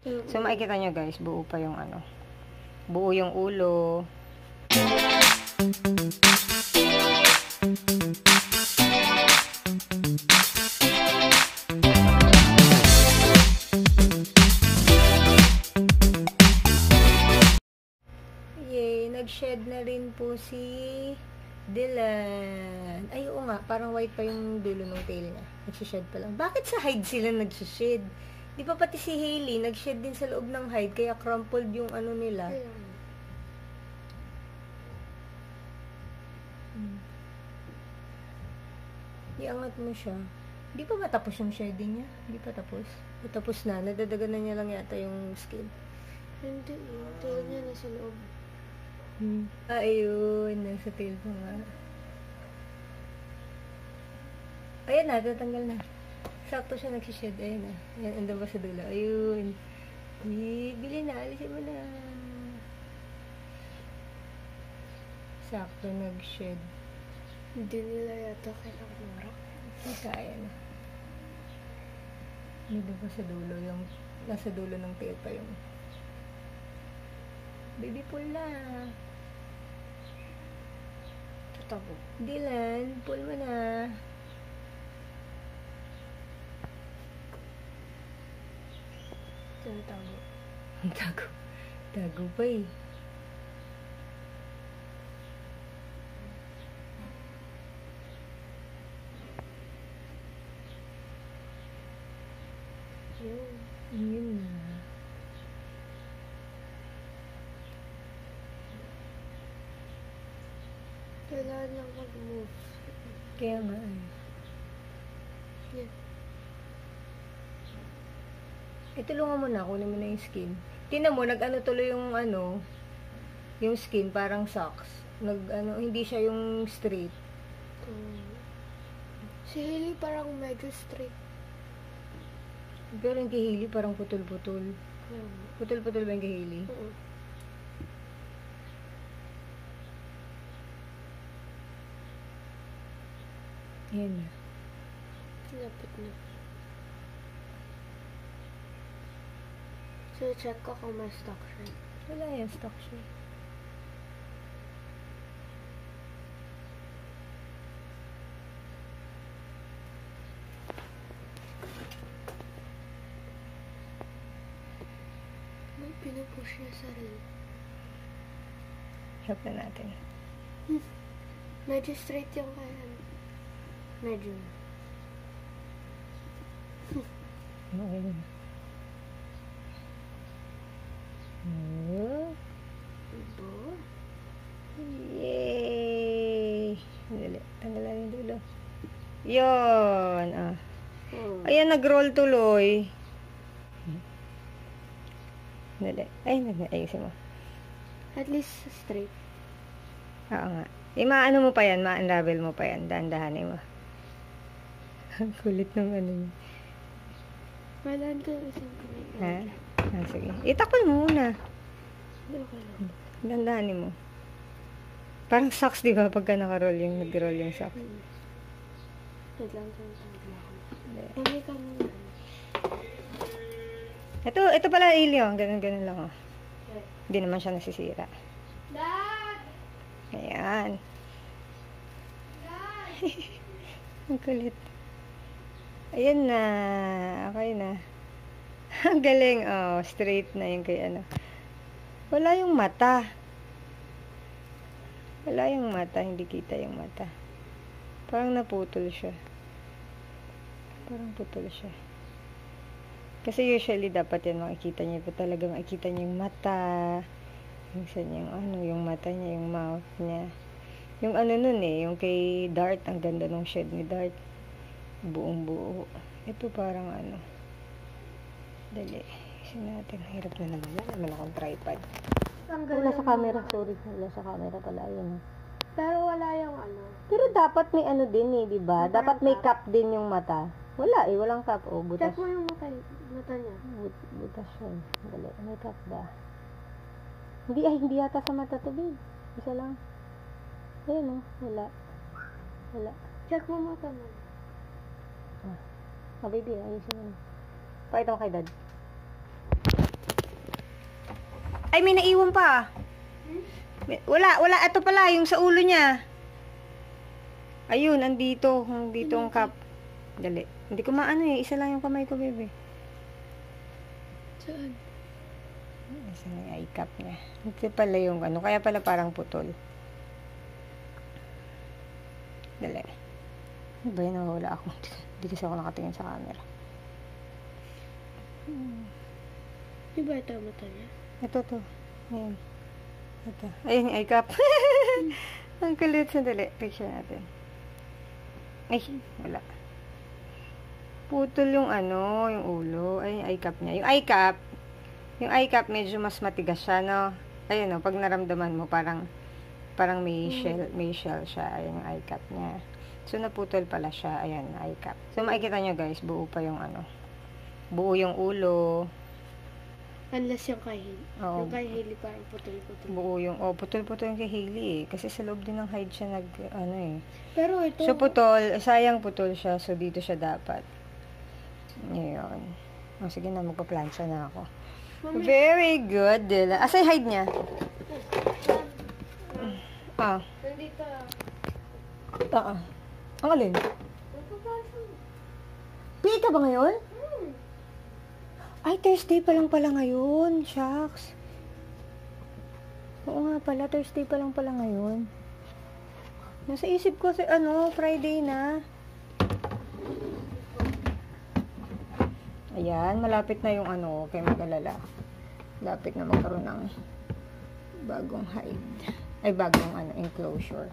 So makikita nyo guys, buo pa yung ano. Buo yung ulo. Yay! Nag-shed na rin po si Dylan. Ay, oo nga. Parang white pa yung dulo ng tail niya. Nagsished pa lang. Bakit sa hide sila nagsished? Di ba pati si Hailey, nag-shed din sa loob ng hide, kaya crumpled yung ano nila. Hmm. Iangat mo siya. Di pa matapos yung shedding niya? Di pa tapos? Tapos na. Nadadagan na niya lang yata yung skin. Hindi, tail niya nasa loob. Hmm. Ah, ayun. Nasa tail pa nga. Ayan na, tatanggal na. Sakto siya nagsished. Ayan na. Ayan, andun ba sa dulo? Ayun. Bili na. Alisin mo na. Sakto nag-shed. Hindi nila yata marak. Ay, kaya na. Hindi pa sa dulo yung nasa dulo ng tail pa yung baby pull na. Tatabo. Dylan, pull mo na. Tinatago. Ang tago. Tago pa eh. Yun. Yun na. Kailangan lang mag-move. Kaya nga eh. Yan. Eh, tulungan mo na. Kunin mo na yung skin. Tingnan mo, nag-ano tuloy yung ano, yung skin, parang socks. Nag, ano, hindi siya yung straight. Um, si Hailey parang medyo straight. Pero yung kay Hailey, parang putol-putol. Kaya, Putol-putol ba yung kay Hailey? oo. Yan na. Lapit na. So, check ko kung may stock siya. Wala yan, stock siya. May pinupush niya sarili. Help na natin. Medyo straight yung kaya. Medyo. Okay na. Oh, Ibo. Yay! Dali, tanggalan yung dulo. Yun, ah. Oh. Ayan, nag-roll tuloy. Dali. Ay, nag- ayusin mo. At least straight. Oo nga. Eh, maano mo pa yan, ma-unravel mo pa yan. Dahan-dahanin mo. Ang kulit ng ano yun. Malaan ko yung isang kamay. Ha? Ah, sige. Itakpan mo muna. Dahan-dahanin mo. Parang socks, di ba? Pagka naka-roll yung nag-roll yung socks. Wait lang. Ito, ito pala ilyo. Ganun-ganun lang, oh. Hindi naman siya nasisira. Dad! Ayan. Ang kulit. Ayan na. Okay na. Ang galing. Oh, straight na yung kay ano. Wala yung mata. Wala yung mata. Hindi kita yung mata. Parang naputol siya. Parang putol siya. Kasi usually dapat yan makikita niya pa talaga makikita niya yung mata. Sa yung ano, yung mata niya, yung mouth niya. Yung ano nun eh, yung kay Dart, ang ganda nung shed ni Dart. Buong buo. Ito parang ano. Dali. Isin natin. Hirap na naman. Wala naman akong tripod. Wala sa camera. Sorry. Wala sa camera pala. Ayun. ah. Pero wala yung ano. Pero dapat may ano din eh, di ba? Dapat may cap din yung mata. Wala eh, walang cap. Oh, butas. Check mo yung mata, mata niya. But, butas yun. Dali. May cap ba? Hindi, ay, hindi yata sa mata to, babe. Isa lang. Ayun oh. Wala. Wala. Check mo mata mo. Oh, baby, ayusin mo na. Pakita mo kay dad. Ay, may naiwan pa. Wala, wala. Ito pala, yung sa ulo niya. Ayun, andito. Andito ang cup. Dali. Hindi ko maano eh. Isa lang yung kamay ko, bebe. Saan? Isa na yung eye cup niya. Ito pala yung ano. Kaya pala parang putol. Dali. Ano ba yun? Nawawala ako. Hindi kasi ako nakatingin sa camera. Di ba ito ang mata niya? Ito to. Ayan. Ito. Ayun yung eye cup. Ang kulit. Sandali. Picture natin. Ay, wala. Putol yung ano, yung ulo. Ay, yung eye cup niya. Yung eye cup, yung eye cup medyo mas matigas siya, no? Ayun, no? Pag naramdaman mo, parang, parang may shell, may shell siya. Ayun yung eye cup niya. So, naputol pala siya. Ayan, eye cup. So, makikita nyo guys, buo pa yung ano. Buo yung ulo. Unless yung kay Hailey. Oo. Yung kay Hailey parang putol-putol. buo yung, oh, putol-putol yung kay Hailey eh. Kasi sa loob din ng hide siya nag, ano eh. Pero ito, So, putol, sayang putol siya, so dito siya dapat. Ngayon. Oh, sige na, magpa-plancha na ako. Mami, Very good, Dila. Asay hide niya? Ah, nandito. ah, ah. Ang alin? Pili ka ba ngayon? Ay, Thursday pa lang pala ngayon. Shucks. Oo nga pala, Thursday pa lang pala ngayon. Nasa isip ko si ano, Friday na. Ayan, malapit na yung ano, kay mag-alala. Lapit na magkaroon ng bagong hide. Ay, bagong ano, enclosure.